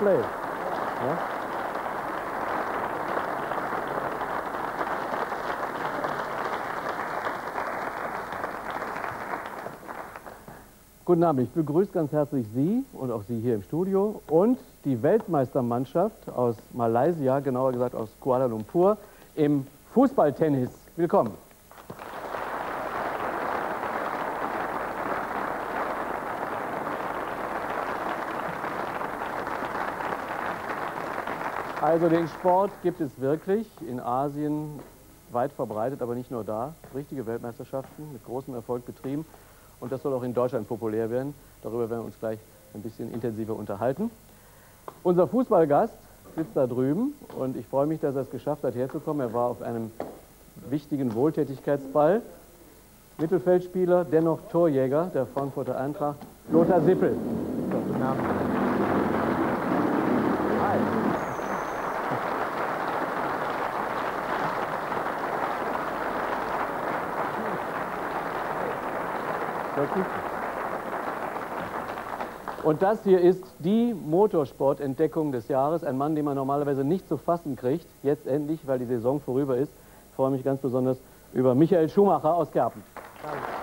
play. Ja? Guten Abend, ich begrüße ganz herzlich Sie und auch Sie hier im Studio und die Weltmeistermannschaft aus Malaysia, genauer gesagt aus Kuala Lumpur, im Fußballtennis. Willkommen. Also den Sport gibt es wirklich in Asien weit verbreitet, aber nicht nur da. Richtige Weltmeisterschaften mit großem Erfolg betrieben. Und das soll auch in Deutschland populär werden. Darüber werden wir uns gleich ein bisschen intensiver unterhalten. Unser Fußballgast sitzt da drüben und ich freue mich, dass er es geschafft hat, herzukommen. Er war auf einem wichtigen Wohltätigkeitsball. Mittelfeldspieler, dennoch Torjäger der Frankfurter Eintracht, Lothar Sippel. Guten Abend. Und das hier ist die Motorsportentdeckung des Jahres. Ein Mann, den man normalerweise nicht zu fassen kriegt. Jetzt endlich, weil die Saison vorüber ist. Ich freue mich ganz besonders über Michael Schumacher aus Gerpen. Danke.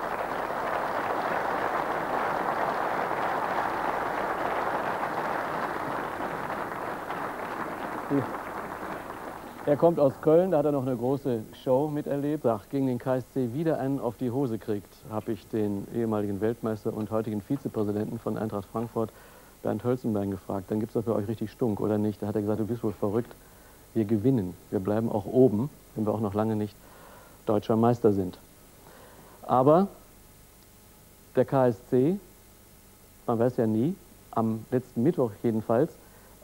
Er kommt aus Köln, da hat er noch eine große Show miterlebt. Sagt, gegen den KSC wieder einen auf die Hose kriegt, habe ich den ehemaligen Weltmeister und heutigen Vizepräsidenten von Eintracht Frankfurt, Bernd Hölzenbein, gefragt. Dann gibt es doch für euch richtig Stunk, oder nicht? Da hat er gesagt, du bist wohl verrückt. Wir gewinnen. Wir bleiben auch oben, wenn wir auch noch lange nicht deutscher Meister sind. Aber der KSC, man weiß ja nie, am letzten Mittwoch jedenfalls,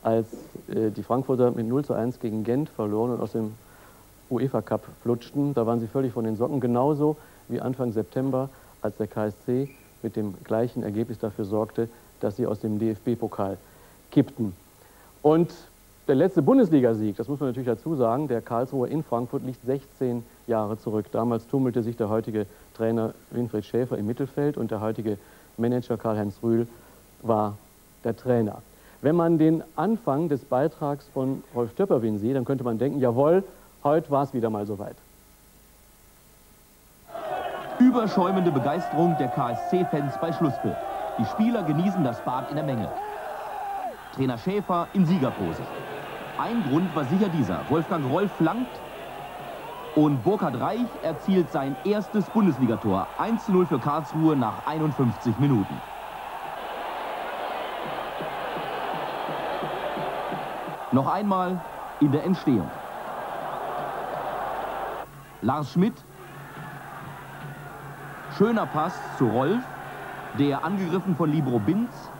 als äh, die Frankfurter mit 0 zu 1 gegen Gent verloren und aus dem UEFA Cup flutschten. Da waren sie völlig von den Socken, genauso wie Anfang September, als der KSC mit dem gleichen Ergebnis dafür sorgte, dass sie aus dem DFB-Pokal kippten. Und der letzte Bundesligasieg, das muss man natürlich dazu sagen, der Karlsruher in Frankfurt liegt 16 Jahre zurück. Damals tummelte sich der heutige Trainer Winfried Schäfer im Mittelfeld und der heutige Manager Karl-Heinz Rühl war der Trainer. Wenn man den Anfang des Beitrags von Rolf Töpperwin sieht, dann könnte man denken, jawohl, heute war es wieder mal soweit. Überschäumende Begeisterung der KSC-Fans bei Schlusspfiff. Die Spieler genießen das Bad in der Menge. Trainer Schäfer in Siegerpose. Ein Grund war sicher dieser. Wolfgang Rolf flankt und Burkhard Reich erzielt sein erstes Bundesligator. 1 zu 0 für Karlsruhe nach 51 Minuten. Noch einmal in der Entstehung. Lars Schmidt. Schöner Pass zu Rolf, der angegriffen von Libro Binz.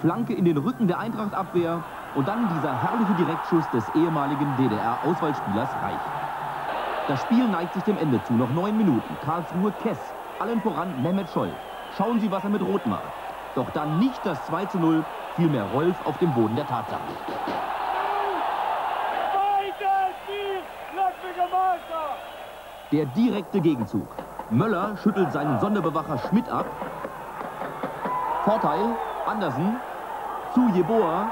Flanke in den Rücken der Eintrachtabwehr und dann dieser herrliche Direktschuss des ehemaligen DDR-Auswahlspielers Reich. Das Spiel neigt sich dem Ende zu. Noch neun Minuten. Karlsruhe Kess. Allen voran Mehmet Scholl. Schauen Sie, was er mit Rot macht. Doch dann nicht das 2 zu 0 vielmehr Rolf auf dem Boden der Tatsachen. Der direkte Gegenzug. Möller schüttelt seinen Sonderbewacher Schmidt ab. Vorteil, Andersen zu Jeboa.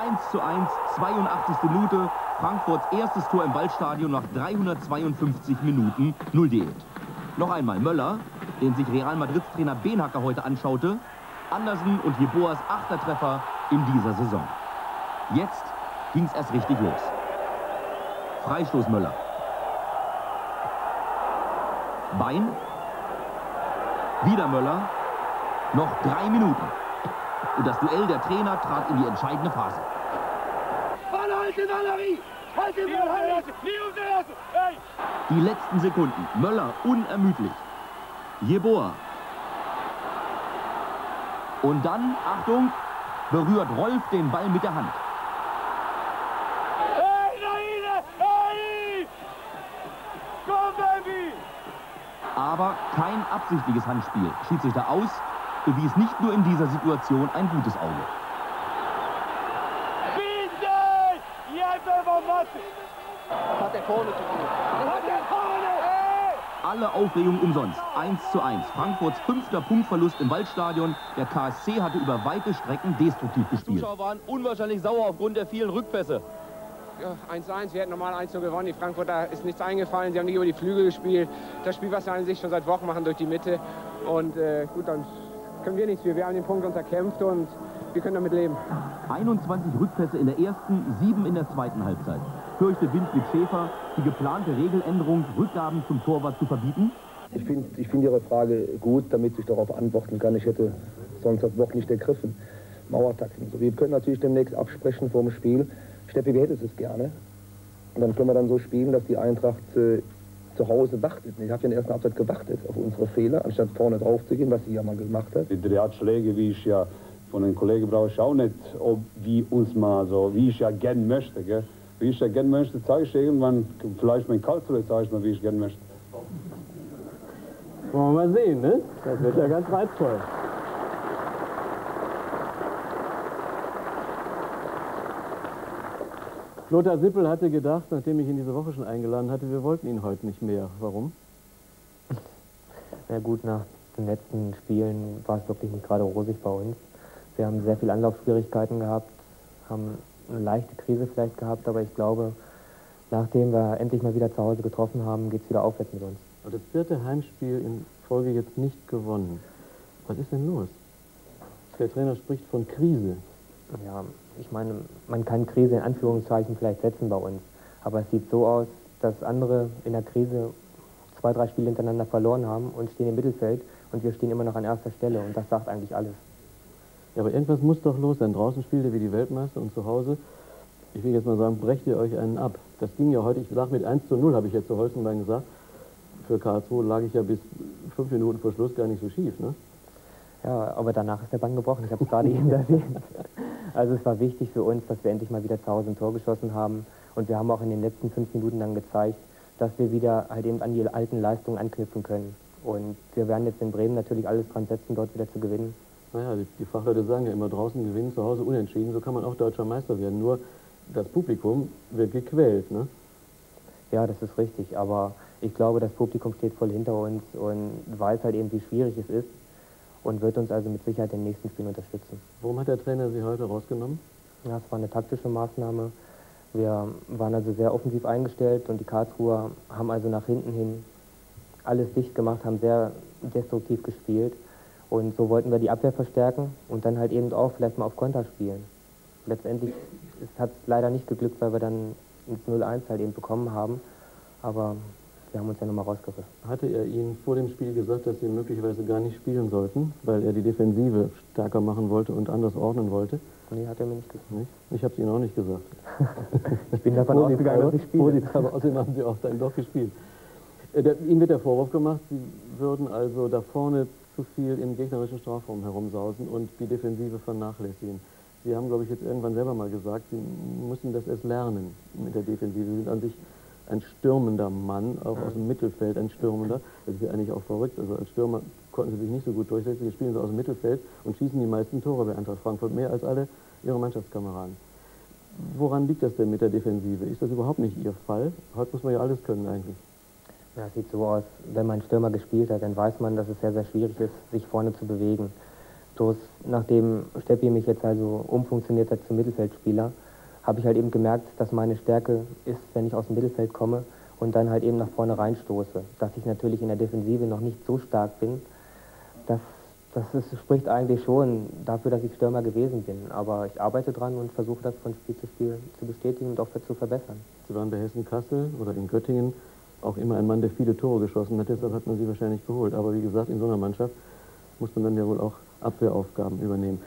1 zu 1, 82. Minute. Frankfurts erstes Tor im Waldstadion nach 352 Minuten. Null Diät. Noch einmal Möller, den sich Real Madrids Trainer Benhacker heute anschaute. Andersen und Jeboas achter Treffer in dieser Saison. Jetzt ging es erst richtig los. Freistoß Möller. Bein. Wieder Möller. Noch drei Minuten. Und das Duell der Trainer trat in die entscheidende Phase. Die letzten Sekunden. Möller unermüdlich. Jeboa und dann, Achtung, berührt Rolf den Ball mit der Hand. Kein absichtliches Handspiel. Schiedsrichter aus, bewies nicht nur in dieser Situation ein gutes Auge. alle Aufregung umsonst. 1 zu 1. Frankfurts fünfter Punktverlust im Waldstadion. Der KSC hatte über weite Strecken destruktiv gespielt. Die Zuschauer waren unwahrscheinlich sauer aufgrund der vielen Rückpässe. Ja, 1-1, wir hätten normal 1 gewonnen. Die Frankfurter ist nichts eingefallen, sie haben nicht über die Flügel gespielt. Das Spiel, was sie an sich schon seit Wochen machen, durch die Mitte. Und äh, gut, dann können wir nichts für. Wir haben den Punkt uns erkämpft und wir können damit leben. 21 Rückpässe in der ersten, 7 in der zweiten Halbzeit. Fürchtet Winfried Schäfer die geplante Regeländerung, Rückgaben zum Torwart zu verbieten? Ich finde ich find Ihre Frage gut, damit ich darauf antworten kann. Ich hätte sonst das Wort nicht ergriffen. Mauertakten. So, wir können natürlich demnächst absprechen vor dem Spiel. Steffi, wie hättest es gerne? Und dann können wir dann so spielen, dass die Eintracht äh, zu Hause wartet. Ich habe ja in der ersten Halbzeit gewartet auf unsere Fehler, anstatt vorne drauf zu gehen, was sie ja mal gemacht hat. Die drei Schläge, wie ich ja von den Kollegen brauche ich auch nicht, ob wie uns mal so, wie ich ja gern möchte. Gell? Wie ich ja gern möchte, zeige ich irgendwann, vielleicht mein Kaltfeld zeige ich mal, wie ich gern möchte. Wollen wir mal sehen, ne? Das wird ja ganz reizvoll. Lothar Sippel hatte gedacht, nachdem ich ihn diese Woche schon eingeladen hatte, wir wollten ihn heute nicht mehr. Warum? Na gut, nach den letzten Spielen war es wirklich nicht gerade rosig bei uns. Wir haben sehr viele Anlaufschwierigkeiten gehabt, haben eine leichte Krise vielleicht gehabt, aber ich glaube, nachdem wir endlich mal wieder zu Hause getroffen haben, geht es wieder aufwärts mit uns. Aber das vierte Heimspiel in Folge jetzt nicht gewonnen. Was ist denn los? Der Trainer spricht von Krise. Ja, ich meine, man kann Krise in Anführungszeichen vielleicht setzen bei uns. Aber es sieht so aus, dass andere in der Krise zwei, drei Spiele hintereinander verloren haben und stehen im Mittelfeld und wir stehen immer noch an erster Stelle und das sagt eigentlich alles. Ja, aber irgendwas muss doch los sein. Draußen spielt ihr wie die Weltmeister und zu Hause, ich will jetzt mal sagen, brecht ihr euch einen ab. Das ging ja heute, ich sage mit 1 zu 0, habe ich jetzt zu Holzenbein gesagt. Für Karlsruhe lag ich ja bis fünf Minuten vor Schluss gar nicht so schief, ne? Ja, aber danach ist der Bann gebrochen. Ich habe es gerade eben erwähnt. Also es war wichtig für uns, dass wir endlich mal wieder zu Hause ein Tor geschossen haben. Und wir haben auch in den letzten fünf Minuten dann gezeigt, dass wir wieder halt eben an die alten Leistungen anknüpfen können. Und wir werden jetzt in Bremen natürlich alles dran setzen, dort wieder zu gewinnen. Naja, die, die Fachleute sagen ja immer, draußen gewinnen, zu Hause unentschieden. So kann man auch deutscher Meister werden. Nur das Publikum wird gequält, ne? Ja, das ist richtig. Aber ich glaube, das Publikum steht voll hinter uns und weiß halt eben, wie schwierig es ist und wird uns also mit Sicherheit in den nächsten Spielen unterstützen. Warum hat der Trainer Sie heute rausgenommen? Ja, es war eine taktische Maßnahme. Wir waren also sehr offensiv eingestellt und die Karlsruher haben also nach hinten hin alles dicht gemacht, haben sehr destruktiv gespielt. Und so wollten wir die Abwehr verstärken und dann halt eben auch vielleicht mal auf Konter spielen. Letztendlich hat es leider nicht geglückt, weil wir dann ins 0-1 halt eben bekommen haben. Aber wir haben uns ja nochmal rausgerissen. Hatte er Ihnen vor dem Spiel gesagt, dass Sie möglicherweise gar nicht spielen sollten, weil er die Defensive stärker machen wollte und anders ordnen wollte? Nee, hat er mir nicht gesagt. Nicht? Ich habe es Ihnen auch nicht gesagt. ich bin davon ausgegangen, dass ich spiele. Aber außerdem haben Sie auch dann doch gespielt. Äh, der, Ihnen wird der Vorwurf gemacht, Sie würden also da vorne zu viel im gegnerischen Strafraum herumsausen und die Defensive vernachlässigen. Sie haben, glaube ich, jetzt irgendwann selber mal gesagt, Sie müssen das erst lernen mit der Defensive. Sie sind an sich ein stürmender Mann, auch aus dem Mittelfeld ein stürmender. Das ist ja eigentlich auch verrückt. Also als Stürmer konnten sie sich nicht so gut durchsetzen. Die spielen sie aus dem Mittelfeld und schießen die meisten Tore bei Eintracht Frankfurt, mehr als alle ihre Mannschaftskameraden. Woran liegt das denn mit der Defensive? Ist das überhaupt nicht Ihr Fall? Heute muss man ja alles können eigentlich. Ja, es sieht so aus, wenn man Stürmer gespielt hat, dann weiß man, dass es sehr, sehr schwierig ist, sich vorne zu bewegen. Bloß nachdem Steppi mich jetzt also umfunktioniert hat zum Mittelfeldspieler, habe ich halt eben gemerkt, dass meine Stärke ist, wenn ich aus dem Mittelfeld komme und dann halt eben nach vorne reinstoße. Dass ich natürlich in der Defensive noch nicht so stark bin, das, das ist, spricht eigentlich schon dafür, dass ich Stürmer gewesen bin. Aber ich arbeite dran und versuche das von Spiel zu Spiel zu bestätigen und auch zu verbessern. Sie waren bei Hessen-Kassel oder in Göttingen auch immer ein Mann, der viele Tore geschossen hat. Deshalb hat man sie wahrscheinlich geholt. Aber wie gesagt, in so einer Mannschaft muss man dann ja wohl auch Abwehraufgaben übernehmen.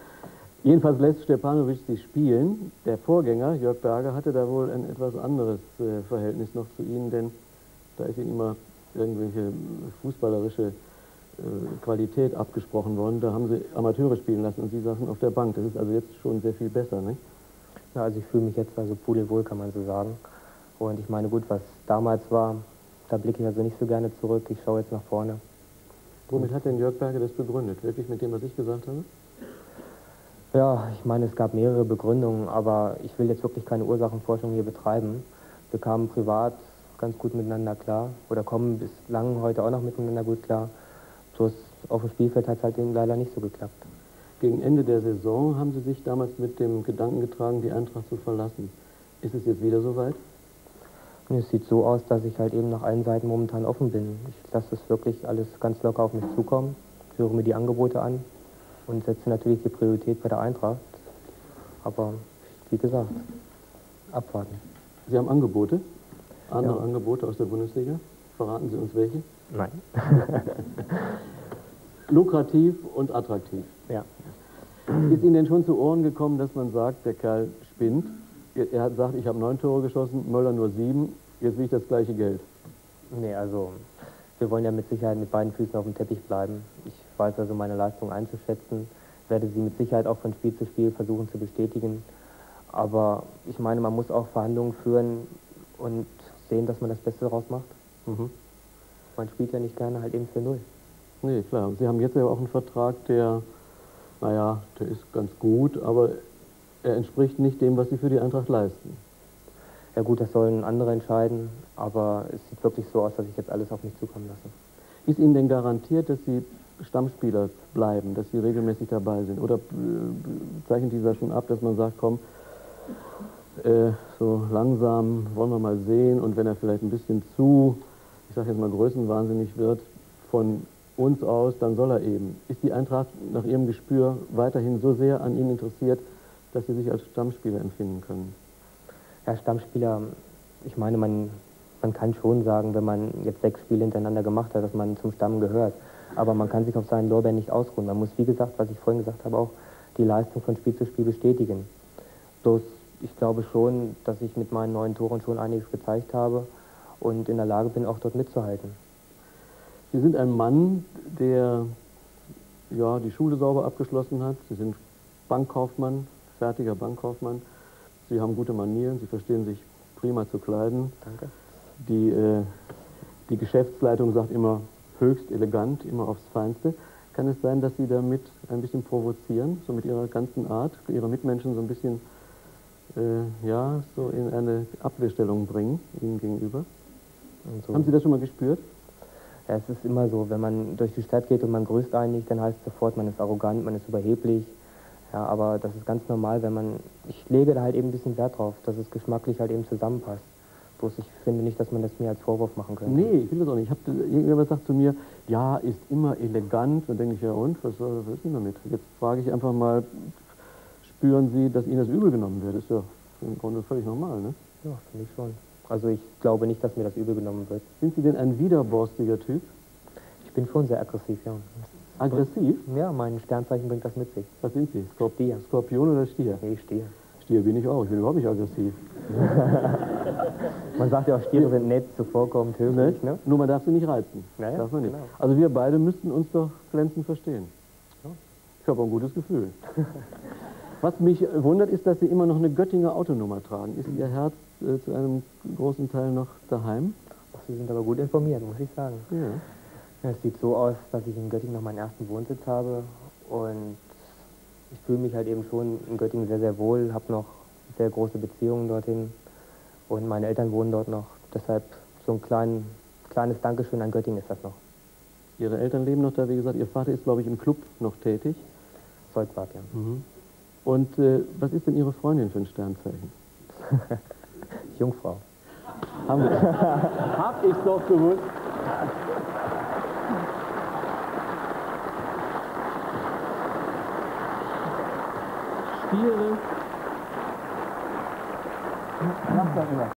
Jedenfalls lässt Stepanovic sie spielen. Der Vorgänger, Jörg Berger, hatte da wohl ein etwas anderes äh, Verhältnis noch zu ihnen, denn da ist ihm immer irgendwelche fußballerische äh, Qualität abgesprochen worden. Da haben sie Amateure spielen lassen und sie saßen auf der Bank. Das ist also jetzt schon sehr viel besser, nicht? Ja, also ich fühle mich jetzt also pudelwohl, kann man so sagen. Und ich meine, gut, was damals war, da blicke ich also nicht so gerne zurück. Ich schaue jetzt nach vorne. Womit hat denn Jörg Berger das begründet? Wirklich mit dem, was ich gesagt habe? Ja, ich meine, es gab mehrere Begründungen, aber ich will jetzt wirklich keine Ursachenforschung hier betreiben. Wir kamen privat ganz gut miteinander klar oder kommen bislang heute auch noch miteinander gut klar. Bloß auf dem Spielfeld hat es halt eben leider nicht so geklappt. Gegen Ende der Saison haben Sie sich damals mit dem Gedanken getragen, die Eintracht zu verlassen. Ist es jetzt wieder soweit? es sieht so aus, dass ich halt eben nach allen Seiten momentan offen bin. Ich lasse es wirklich alles ganz locker auf mich zukommen, höre mir die Angebote an und setze natürlich die Priorität bei der Eintracht. Aber wie gesagt, abwarten. Sie haben Angebote? Andere Ja. Angebote aus der Bundesliga? Verraten Sie uns welche? Nein. Lukrativ und attraktiv. ja. Ist Ihnen denn schon zu Ohren gekommen, dass man sagt, der Kerl spinnt? Er hat sagt, ich habe neun Tore geschossen, Möller nur sieben, jetzt will ich das gleiche Geld. Nee, also wir wollen ja mit Sicherheit mit beiden Füßen auf dem Teppich bleiben. Ich weiß also meine Leistung einzuschätzen, werde sie mit Sicherheit auch von Spiel zu Spiel versuchen zu bestätigen. Aber ich meine, man muss auch Verhandlungen führen und sehen, dass man das Beste daraus macht. Mhm. Man spielt ja nicht gerne halt eben für null. Nee, klar. Sie haben jetzt ja auch einen Vertrag, der, naja, der ist ganz gut, aber er entspricht nicht dem, was Sie für die Eintracht leisten. Ja gut, das sollen andere entscheiden, aber es sieht wirklich so aus, dass ich jetzt alles auf mich zukommen lasse. Ist Ihnen denn garantiert, dass Sie Stammspieler bleiben, dass Sie regelmäßig dabei sind? Oder äh, zeichnet dieser schon ab, dass man sagt, komm, äh, so langsam wollen wir mal sehen und wenn er vielleicht ein bisschen zu, ich sage jetzt mal größenwahnsinnig wird, von uns aus, dann soll er eben. Ist die Eintracht nach Ihrem Gespür weiterhin so sehr an Ihnen interessiert, dass Sie sich als Stammspieler empfinden können? Ja, Stammspieler, ich meine, man, man kann schon sagen, wenn man jetzt sechs Spiele hintereinander gemacht hat, dass man zum Stamm gehört. Aber man kann sich auf seinen Lorbeeren nicht ausruhen. Man muss, wie gesagt, was ich vorhin gesagt habe, auch die Leistung von Spiel zu Spiel bestätigen. Bloß, ich glaube schon, dass ich mit meinen neuen Toren schon einiges gezeigt habe und in der Lage bin, auch dort mitzuhalten. Sie sind ein Mann, der ja, die Schule sauber abgeschlossen hat. Sie sind Bankkaufmann, fertiger Bankkaufmann. Sie haben gute Manieren, Sie verstehen sich prima zu kleiden. Danke. Die, äh, die Geschäftsleitung sagt immer höchst elegant, immer aufs Feinste. Kann es sein, dass Sie damit ein bisschen provozieren, so mit Ihrer ganzen Art, Ihre Mitmenschen so ein bisschen äh, ja, so in eine Abwehrstellung bringen, Ihnen gegenüber? So. Haben Sie das schon mal gespürt? Ja, es ist immer so, wenn man durch die Stadt geht und man grüßt einen nicht, dann heißt es sofort, man ist arrogant, man ist überheblich. Ja, aber das ist ganz normal, wenn man, ich lege da halt eben ein bisschen Wert drauf, dass es geschmacklich halt eben zusammenpasst. Bloß ich finde nicht, dass man das mir als Vorwurf machen könnte. Nee, ich will das auch nicht. Ich hab, irgendjemand sagt zu mir, ja, ist immer elegant. Dann denke ich, ja und, was, was ist denn damit? Jetzt frage ich einfach mal, spüren Sie, dass Ihnen das übel genommen wird? Ist ja im Grunde völlig normal, ne? Ja, finde ich schon. Also ich glaube nicht, dass mir das übel genommen wird. Sind Sie denn ein widerborstiger Typ? Ich bin schon sehr aggressiv, ja. Aggressiv? Ja, mein Sternzeichen bringt das mit sich. Was sind Sie? Skorp Stier. Skorpion oder Stier? Nee, Stier. Stier bin ich auch. Ich bin überhaupt nicht aggressiv. Man sagt ja auch, Stiere sind nett, zuvorkommend, höflich, ne? Nur man darf sie nicht reizen. Ja, ja, darf man nicht. genau. Also wir beide müssten uns doch glänzend verstehen. Ich habe auch ein gutes Gefühl. Was mich wundert, ist, dass Sie immer noch eine Göttinger Autonummer tragen. Ist Ihr Herz äh, zu einem großen Teil noch daheim? Ach, Sie sind aber gut informiert, muss ich sagen. Ja, es sieht so aus, dass ich in Göttingen noch meinen ersten Wohnsitz habe und ich fühle mich halt eben schon in Göttingen sehr, sehr wohl, habe noch sehr große Beziehungen dorthin und meine Eltern wohnen dort noch. Deshalb so ein klein, kleines Dankeschön an Göttingen ist das noch. Ihre Eltern leben noch da, wie gesagt. Ihr Vater ist, glaube ich, im Club noch tätig. Zeugwart, ja. Und äh, was ist denn Ihre Freundin für ein Sternzeichen? Jungfrau. Haben wir Hab ich's doch gewusst. Stiere. Macht doch immer.